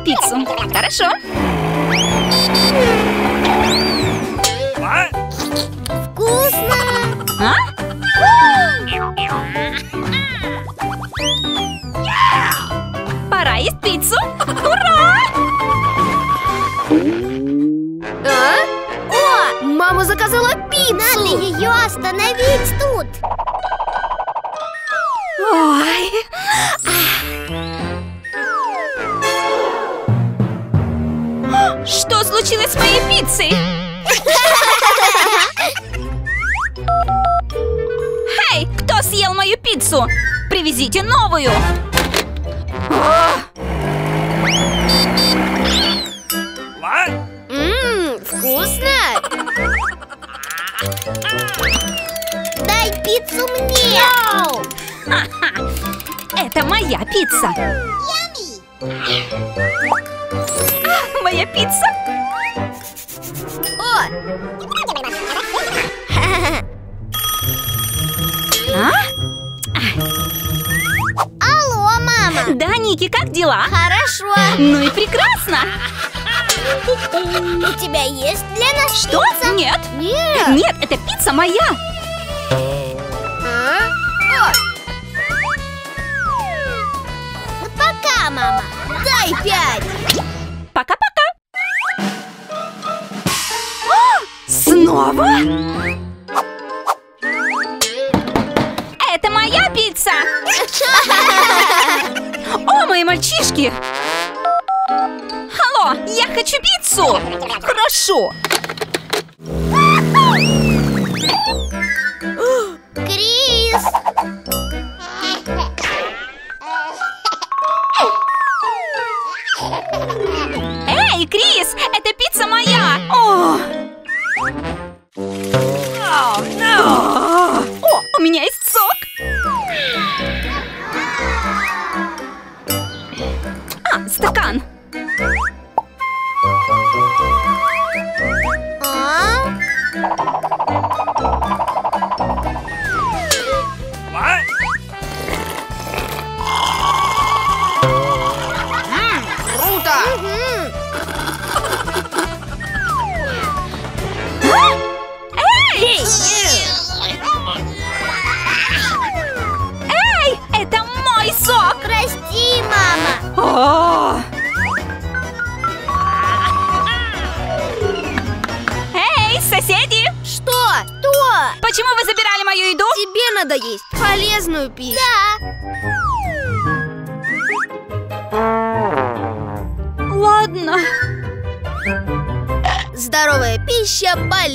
пиццу. Хорошо. Вкусно! А? Пора есть пиццу. Ура! А? О, мама заказала пиццу! Надо ее остановить тут! Ой. Что случилось с моей пиццей? Эй, кто съел мою пиццу? Привезите новую! Ммм, вкусно! Дай пиццу мне! Это моя пицца! Моя пицца! О! А? Алло, мама! Да, Ники, как дела? Хорошо! Ну и прекрасно! У тебя есть для нас Что? пицца? Нет! Нет! Нет, эта пицца моя! А? О! Ну, пока, мама! Дай пять! Снова? Это моя пицца! О, мои мальчишки! Алло, я хочу пиццу! Хорошо! Стакан! А? Круто! Мгм. Эй! Эй, это мой сок! Прости, мама! О! Мою еду? Тебе надо есть полезную пищу. Да! Ладно. Здоровая пища полезна.